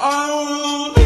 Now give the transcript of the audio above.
I will